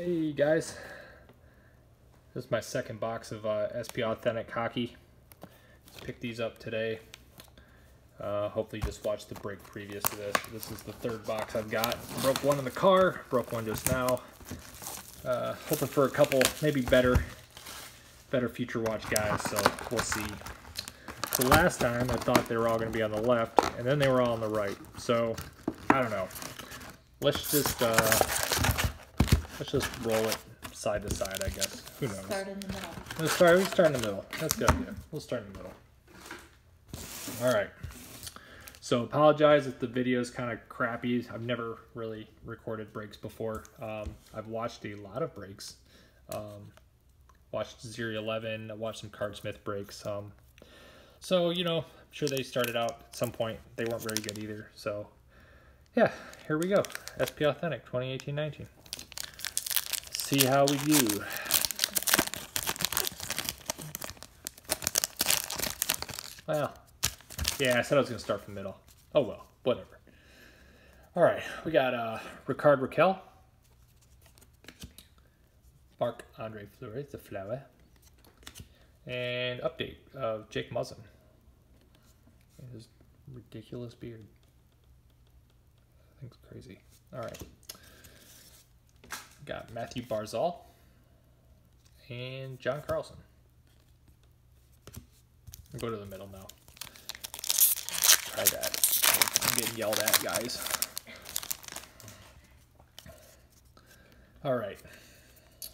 Hey guys, this is my second box of uh, SP Authentic Hockey. Just picked these up today. Uh, hopefully just watched the break previous to this. This is the third box I've got. Broke one in the car, broke one just now. Uh, hoping for a couple, maybe better, better future watch guys, so we'll see. So last time I thought they were all going to be on the left, and then they were all on the right. So, I don't know. Let's just, uh, let's just roll it side to side, I guess. Who knows? Start in the middle. Let's start, we start in the middle. That's good idea. We'll start in the middle. All right. So apologize if the video is kind of crappy. I've never really recorded breaks before. Um, I've watched a lot of breaks. Um, watched Zero Eleven. I watched some Cardsmith breaks. Um, so you know, I'm sure they started out at some point. They weren't very good either. So yeah, here we go. SP Authentic 2018-19. See how we do. Well, yeah, I said I was going to start from middle. Oh well, whatever. All right, we got uh, Rickard Rakell, Marc Andre Fleury, the flower, and update of Jake Muzzin. His ridiculous beard. I think it's crazy. All right. Got Mathew Barzal and John Carlson. I'll go to the middle now. Try that. I'm getting yelled at, guys. All right.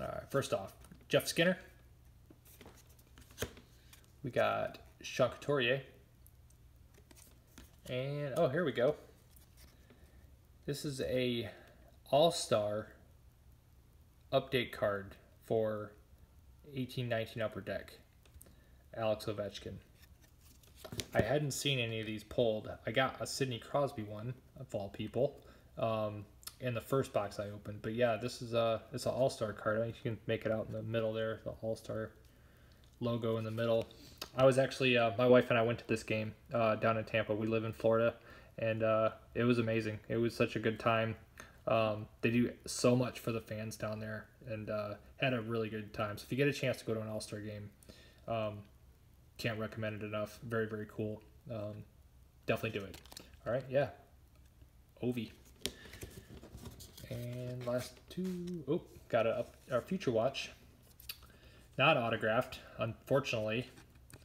All right. First off, Jeff Skinner. We got Sean Couturier. And, oh, here we go. This is a all-star update card for 1819 Upper Deck. Alex Ovechkin. I hadn't seen any of these pulled. I got a Sidney Crosby one, of all people, um, in the first box I opened. But yeah, this is a it's an All Star card. I think you can make it out in the middle there, the All Star logo in the middle. I was actually uh, my wife and I went to this game uh, down in Tampa. We live in Florida, and uh, it was amazing. It was such a good time. Um, they do so much for the fans down there, and uh, had a really good time. So if you get a chance to go to an All Star game. Um, can't recommend it enough. Very, very cool. Um, definitely do it. All right, yeah. Ovi. And last two. Oh, got a, our future watch. Not autographed, unfortunately,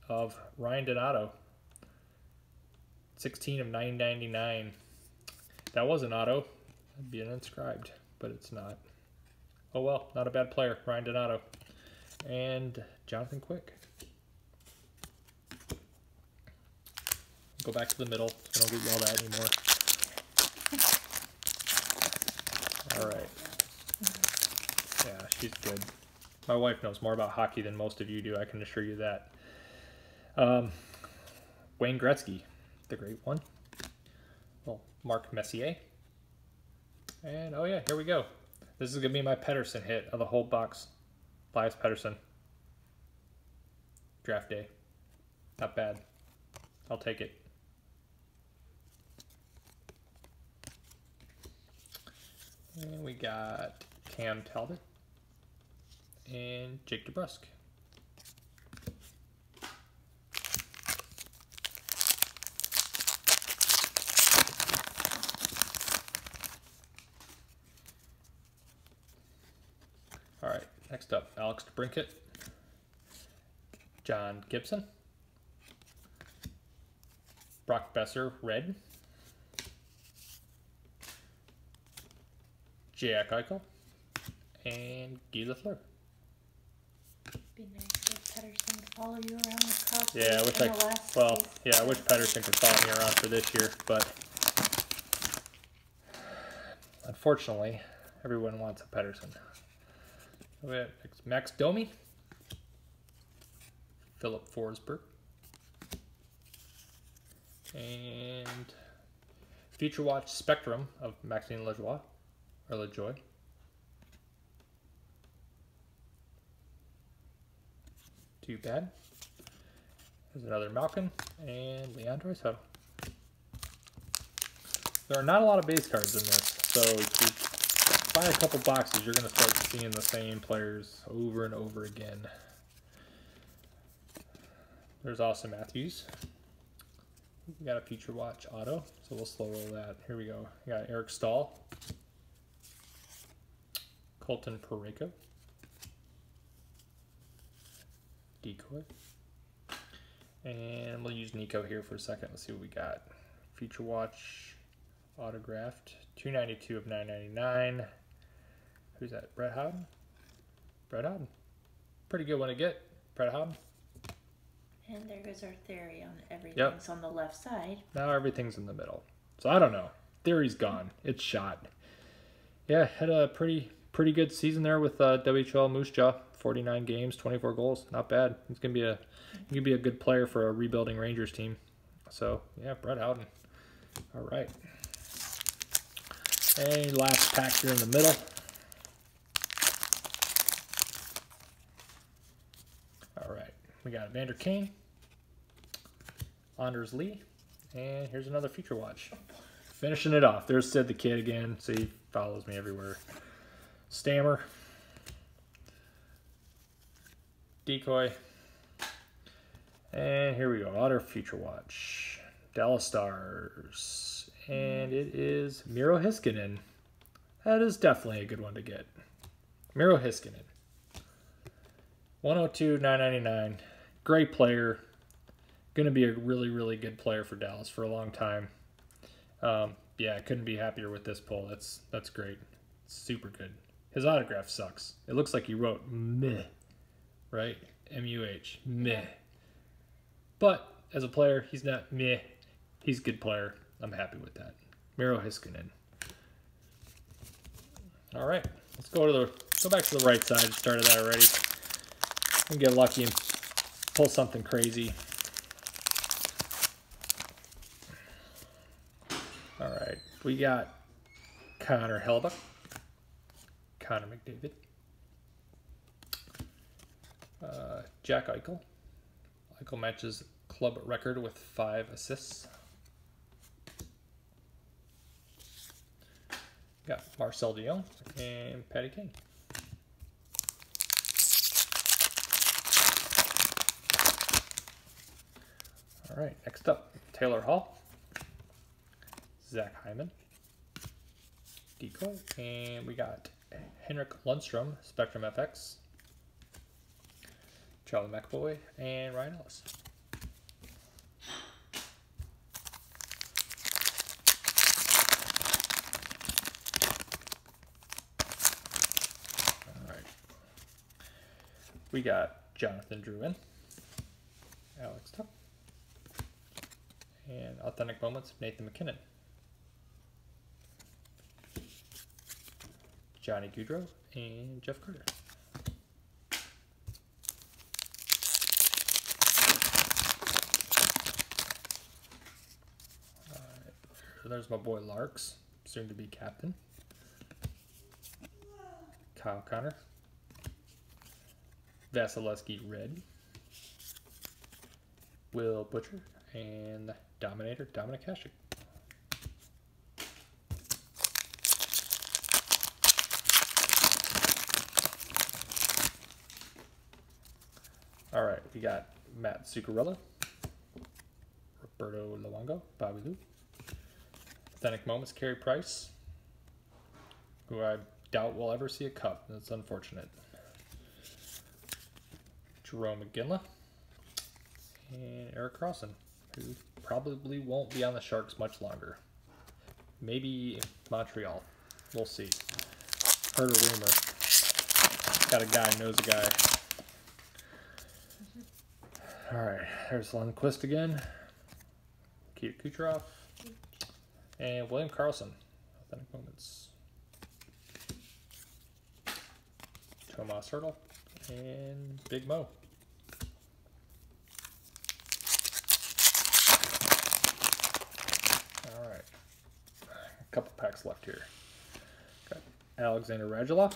of Ryan Donato. 16 of 999. That was an auto. That'd be an inscribed, but it's not. Oh well, not a bad player, Ryan Donato. And Jonathan Quick. Go back to the middle I don't get yelled at anymore. Alright. Yeah, she's good. My wife knows more about hockey than most of you do, I can assure you that. Um, Wayne Gretzky, the great one. Well, Mark Messier. And, oh yeah, here we go. This is going to be my Pettersson hit of the whole box. Elias Pettersson. Draft day. Not bad. I'll take it. And we got Cam Talbot and Jake DeBrusk. All right, next up, Alex DeBrincat, John Gibson, Brock Boeser, red. Jack Eichel, and Guy Lafleur. Be nice if Pettersson could follow you around with Crosby. Yeah, I wish I, well, yeah, I wish Pettersson could follow me around for this year, but unfortunately, everyone wants a Pettersson. Max Domi, Filip Forsberg, and Future Watch Spectrum of Maxime Lajoie, or LaJoy. Too bad. There's another Malkin and Leandro so There are not a lot of base cards in this, so buy a couple boxes, you're going to start seeing the same players over and over again. There's Auston Matthews. We got a feature watch auto, so we'll slow roll that. Here we go. We got Eric Staal, Colton Parayko, decoy, and we'll use Nico here for a second. Let's see what we got. Feature watch, autographed, 292 of 999. Who's that? Brett Howden. Brett Howden. Pretty good one to get. Brett Howden. And there goes our theory on everything's on the left side. Now everything's in the middle. So I don't know. Theory's gone. It's shot. Yeah, had a pretty pretty good season there with uh, WHL Moose Jaw. 49 games, 24 goals. Not bad. He's gonna be a gonna be a good player for a rebuilding Rangers team. So yeah, Brett Howden. All right. And last pack here in the middle. All right, we got Vander Kane, Anders Lee, and here's another feature watch. Finishing it off. There's Sid the Kid again. See, he follows me everywhere. Stammer, Decoy, and here we go. Otter Future Watch, Dallas Stars, and it is Miro Heiskanen. That is definitely a good one to get. Miro Heiskanen. 102 999 great player going to be a really really good player for dallas for a long time. Um, yeah i couldn't be happier with this pull that's that's great. Super good. His autograph sucks. It looks like he wrote meh right? M-u-h meh. But as a player he's not meh. He's a good player. I'm happy with that. Miro Heiskanen all right let's go to the go back to the right side started that already. And get lucky. and pull something crazy. All right, we got Connor Hellebuyck, Connor McDavid, uh, Jack Eichel. Eichel matches club record with five assists. Got Marcel Dionne and Patty Kane. All right, next up, Taylor Hall, Zach Hyman, Decoy, and we got Henrik Lundqvist, Spectrum FX, Charlie McAvoy, and Ryan Ellis. All right, we got Jonathan Drouin, Alex Tuch and Authentic Moments Nathan MacKinnon. Johnny Gaudreau and Jeff Carter. There's my boy Larks, soon to be captain. Kyle Connor. Vasilevskiy Red. Will Butcher and Dominator, Dominik Hasek. All right, we got Matt Zuccarello, Roberto Luongo, Bobby Lou, Authentic Moments, Carey Price, who I doubt will ever see a cup. That's unfortunate. Jerome McGinley and Erik Karlsson, who probably won't be on the Sharks much longer. Maybe Montreal. We'll see. Heard a rumor. Got a guy, knows a guy. All right, there's Lundqvist again. Keith Kucherov. And William Karlsson. Authentic moments. Tomas Hertl. And Big Mo. All right. A couple packs left here. Got Alexander Radulov.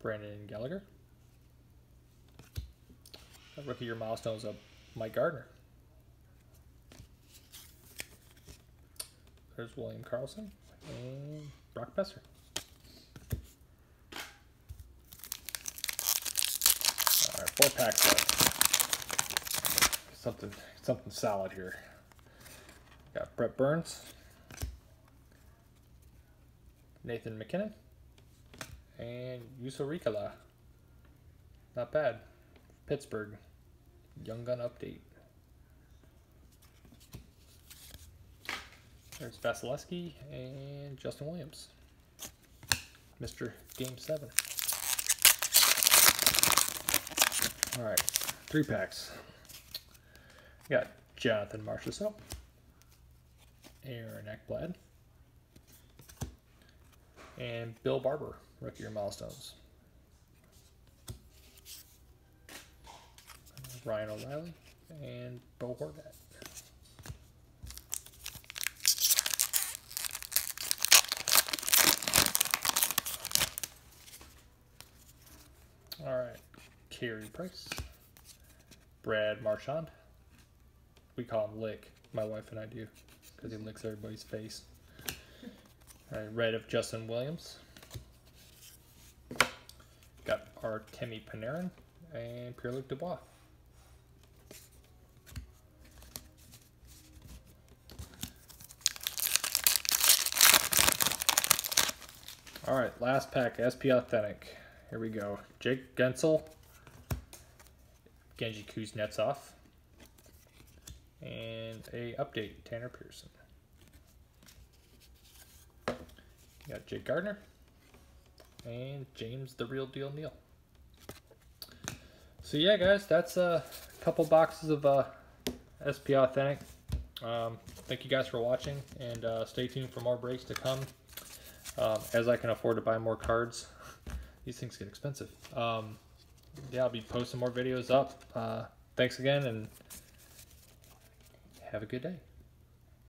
Brandon Gallagher. Rookie year milestones of Mike Gartner. There's William Karlsson and Brock Professor. All right, four packs left. Something, something solid here. Got Brent Burns, Nathan MacKinnon, and Juuso Riikola. Not bad. Pittsburgh. Young Gun update. There's Vasilevskiy and Justin Williams. Mr. Game 7. Alright, three packs. got Jonathan Marchessault, Aaron Ekblad, and Bill Barber, rookie year milestones. Ryan O'Reilly and Bo Horvat. All right, Carey Price, Brad Marchand. We call him Lick. My wife and I do, because he licks everybody's face. All right, red of Justin Williams. Got our Timmy Panarin and Pierre Luc Dubois. All right, last pack, SP Authentic. Here we go. Jake Guentzel, Genji Kuznetsov, and a update, Tanner Pearson. Got Jake Gardiner and James the Real Deal Neal. So yeah, guys, that's a couple boxes of uh, SP Authentic. Um, thank you guys for watching, and uh, stay tuned for more breaks to come. Um, as I can afford to buy more cards, these things get expensive. Um, yeah, I'll be posting more videos up. Uh, thanks again, and have a good day.